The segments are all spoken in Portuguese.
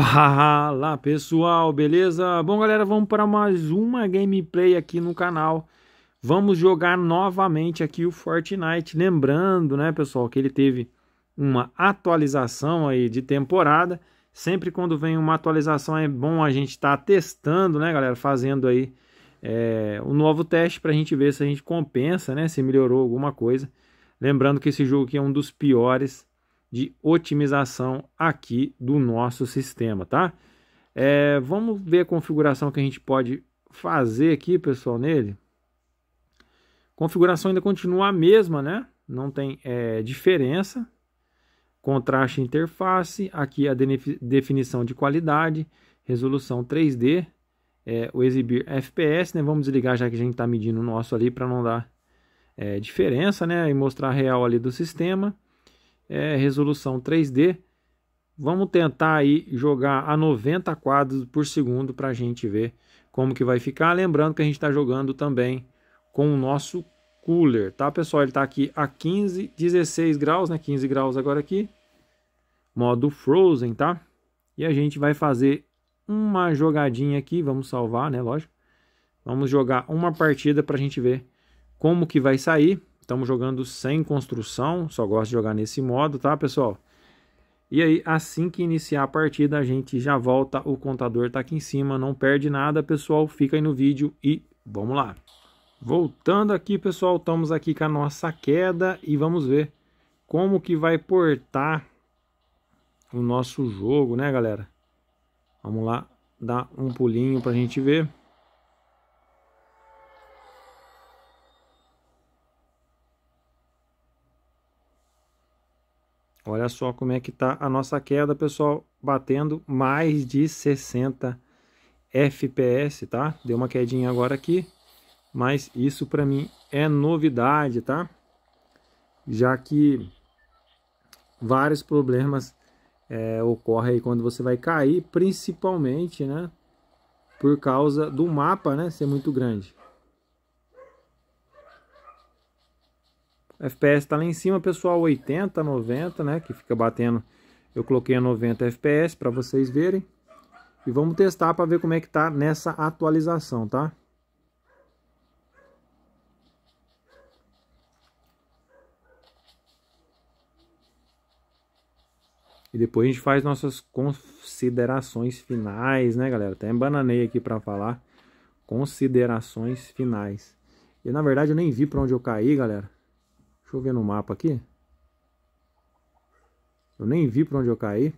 Fala pessoal, beleza? Bom galera, vamos para mais uma gameplay aqui no canal Vamos jogar novamente aqui o Fortnite Lembrando, né pessoal, que ele teve uma atualização aí de temporada Sempre quando vem uma atualização é bom a gente estar tá testando, né galera? Fazendo aí é, um novo teste para a gente ver se a gente compensa, né? Se melhorou alguma coisa Lembrando que esse jogo aqui é um dos piores de otimização aqui do nosso sistema, tá? É, vamos ver a configuração que a gente pode fazer aqui, pessoal, nele. Configuração ainda continua a mesma, né? Não tem é, diferença. Contraste interface, aqui a definição de qualidade, resolução 3D, é, o exibir FPS, né? Vamos desligar já que a gente está medindo o nosso ali para não dar é, diferença, né? E mostrar a real ali do sistema é, resolução 3D. Vamos tentar aí jogar a 90 quadros por segundo para a gente ver como que vai ficar. Lembrando que a gente está jogando também com o nosso cooler, tá pessoal? Ele está aqui a 15, 16 graus, né? 15 graus agora aqui. Modo Frozen, tá? E a gente vai fazer uma jogadinha aqui, vamos salvar, né? Lógico. Vamos jogar uma partida para a gente ver como que vai sair. Estamos jogando sem construção, só gosto de jogar nesse modo, tá, pessoal? E aí, assim que iniciar a partida, a gente já volta, o contador tá aqui em cima, não perde nada, pessoal. Fica aí no vídeo e vamos lá. Voltando aqui, pessoal, estamos aqui com a nossa queda e vamos ver como que vai portar o nosso jogo, né, galera? Vamos lá dar um pulinho para a gente ver. Olha só como é que tá a nossa queda, pessoal, batendo mais de 60 FPS, tá? Deu uma quedinha agora aqui, mas isso para mim é novidade, tá? Já que vários problemas é, ocorrem aí quando você vai cair, principalmente, né? Por causa do mapa, né? Ser muito grande. FPS está lá em cima, pessoal, 80, 90, né? Que fica batendo. Eu coloquei a 90 FPS para vocês verem. E vamos testar para ver como é que tá nessa atualização, tá? E depois a gente faz nossas considerações finais, né, galera? Até embananei aqui para falar. Considerações finais. E na verdade eu nem vi para onde eu caí, galera. Deixa eu ver no mapa aqui. Eu nem vi para onde eu caí.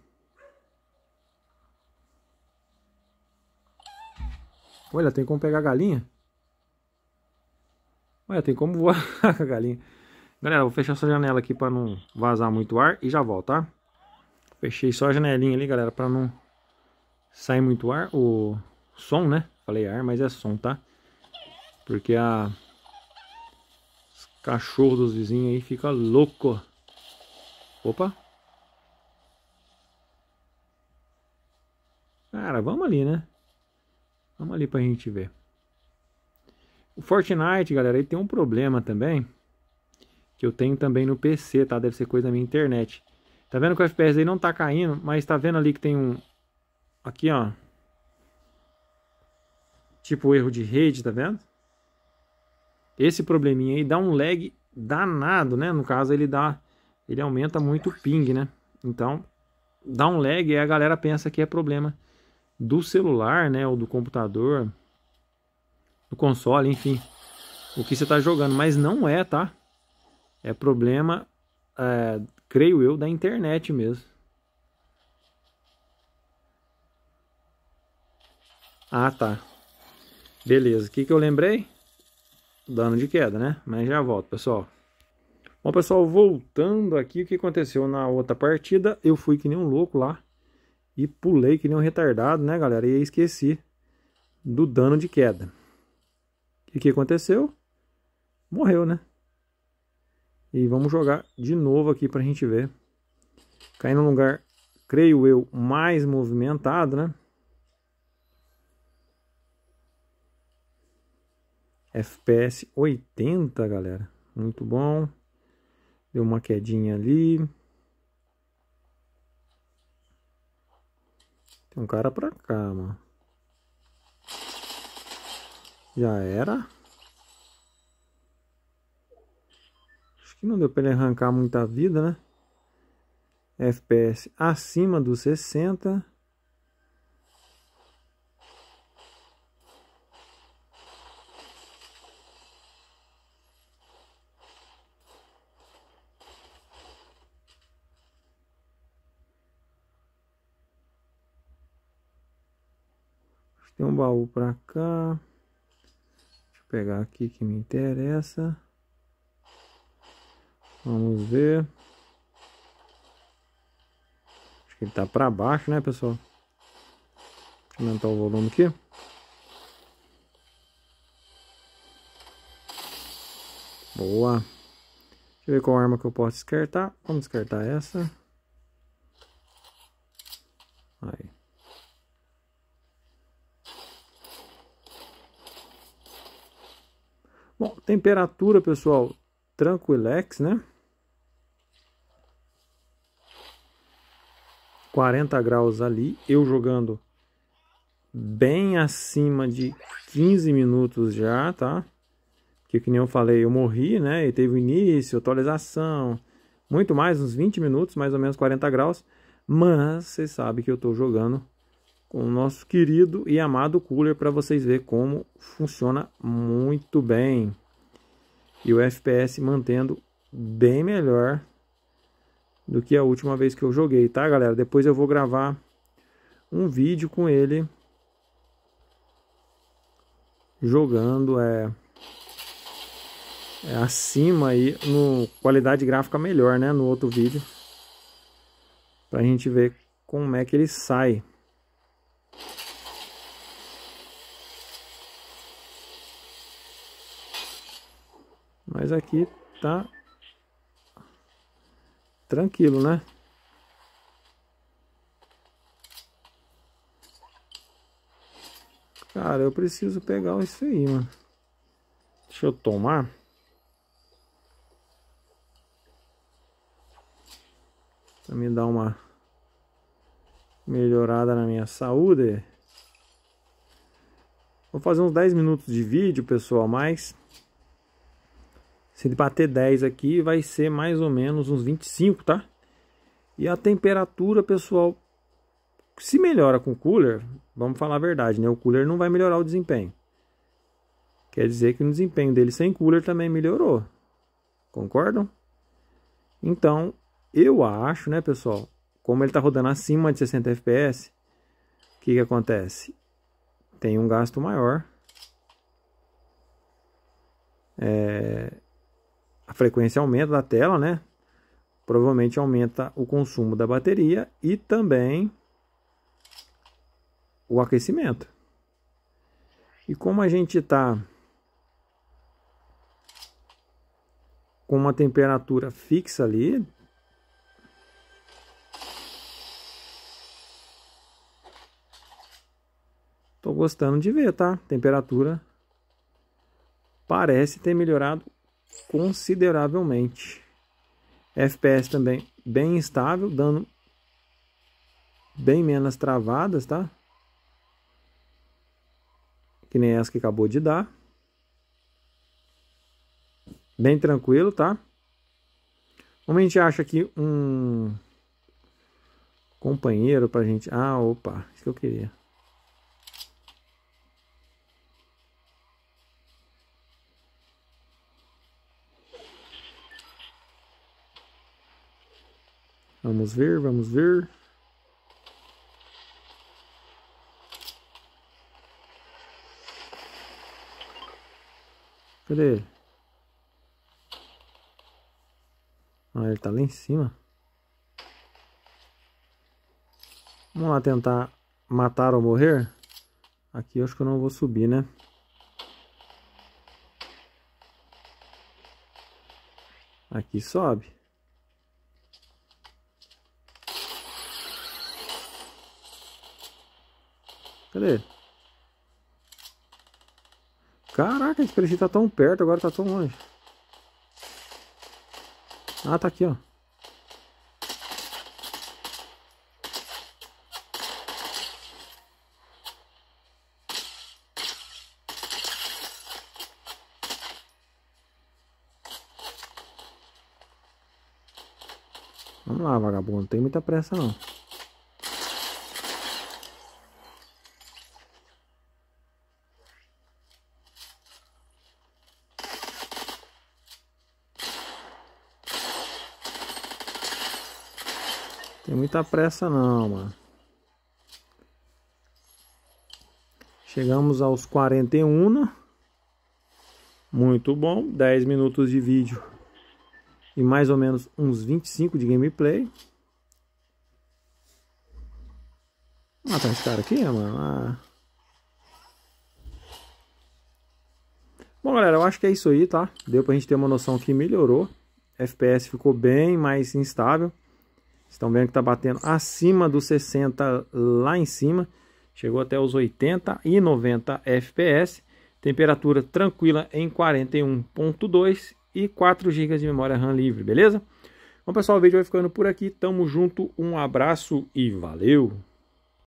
Olha, tem como pegar a galinha. Olha, tem como voar a galinha. Galera, vou fechar essa janela aqui para não vazar muito ar e já volto, tá? Fechei só a janelinha ali, galera, para não sair muito ar. O som, né? Falei ar, mas é som, tá? Porque a Cachorro dos vizinhos aí fica louco. Opa. Cara, vamos ali, né? Vamos ali pra gente ver. O Fortnite, galera, ele tem um problema também. Que eu tenho também no PC, tá? Deve ser coisa da minha internet. Tá vendo que o FPS aí não tá caindo, mas tá vendo ali que tem um... Aqui, ó. Tipo erro de rede, tá vendo? Esse probleminha aí dá um lag danado, né? No caso, ele dá, ele aumenta muito o ping, né? Então, dá um lag e a galera pensa que é problema do celular, né? Ou do computador, do console, enfim. O que você está jogando, mas não é, tá? É problema, é, creio eu, da internet mesmo. Ah, tá. Beleza. O que, que eu lembrei? Dano de queda, né? Mas já volto, pessoal. Bom, pessoal, voltando aqui, o que aconteceu na outra partida? Eu fui que nem um louco lá e pulei que nem um retardado, né, galera? E esqueci do dano de queda. O que aconteceu? Morreu, né? E vamos jogar de novo aqui pra gente ver. Cair num lugar, creio eu, mais movimentado, né? FPS 80, galera. Muito bom. Deu uma quedinha ali. Tem um cara pra cá, mano. Já era. Acho que não deu pra ele arrancar muita vida, né? FPS acima dos 60. Tem um baú pra cá. Deixa eu pegar aqui que me interessa. Vamos ver. Acho que ele tá pra baixo, né, pessoal? Deixa eu aumentar o volume aqui. Boa. Deixa eu ver qual arma que eu posso descartar. Vamos descartar essa. Bom, temperatura, pessoal, tranquilex, né? 40 graus ali, eu jogando bem acima de 15 minutos já, tá? Que que nem eu falei, eu morri, né? E teve início, atualização, muito mais, uns 20 minutos, mais ou menos 40 graus. Mas vocês sabem que eu tô jogando com o nosso querido e amado cooler para vocês verem como funciona muito bem. E o FPS mantendo bem melhor do que a última vez que eu joguei, tá galera? Depois eu vou gravar um vídeo com ele jogando é, é acima aí no qualidade gráfica melhor, né, no outro vídeo. Pra gente ver como é que ele sai. Mas aqui tá tranquilo, né? Cara, eu preciso pegar isso aí, mano. Deixa eu tomar. Pra me dar uma melhorada na minha saúde. Vou fazer uns 10 minutos de vídeo, pessoal, mais se ele bater 10 aqui, vai ser mais ou menos uns 25, tá? E a temperatura, pessoal, se melhora com o cooler, vamos falar a verdade, né? O cooler não vai melhorar o desempenho. Quer dizer que o desempenho dele sem cooler também melhorou. Concordam? Então, eu acho, né, pessoal? Como ele está rodando acima de 60 FPS, o que, que acontece? Tem um gasto maior. É, frequência aumenta da tela, né? Provavelmente aumenta o consumo da bateria e também o aquecimento. E como a gente está com uma temperatura fixa ali, Tô gostando de ver, tá? Temperatura parece ter melhorado consideravelmente. FPS também bem estável, dando bem menos travadas, tá? Que nem essa que acabou de dar. Bem tranquilo, tá? Como a gente acha aqui um companheiro pra gente... Ah, opa, isso que eu queria. Vamos ver, vamos ver. Cadê? Ah, ele tá lá em cima. Vamos lá tentar matar ou morrer. Aqui eu acho que eu não vou subir, né? Aqui sobe. Cadê? Caraca, esse parecia tá tão perto, agora tá tão longe. Ah, tá aqui, ó. Vamos lá, vagabundo. Não tem muita pressa, não. Muita pressa não, mano. Chegamos aos 41. Muito bom. 10 minutos de vídeo. E mais ou menos uns 25 de gameplay. Vou matar esse cara aqui, mano. Ah. Bom, galera, eu acho que é isso aí, tá? Deu pra gente ter uma noção que melhorou. FPS ficou bem mais instável. Estão vendo que está batendo acima dos 60 lá em cima. Chegou até os 80 e 90 FPS. Temperatura tranquila em 41.2 e 4 GB de memória RAM livre, beleza? Bom pessoal, o vídeo vai ficando por aqui. Tamo junto, um abraço e valeu!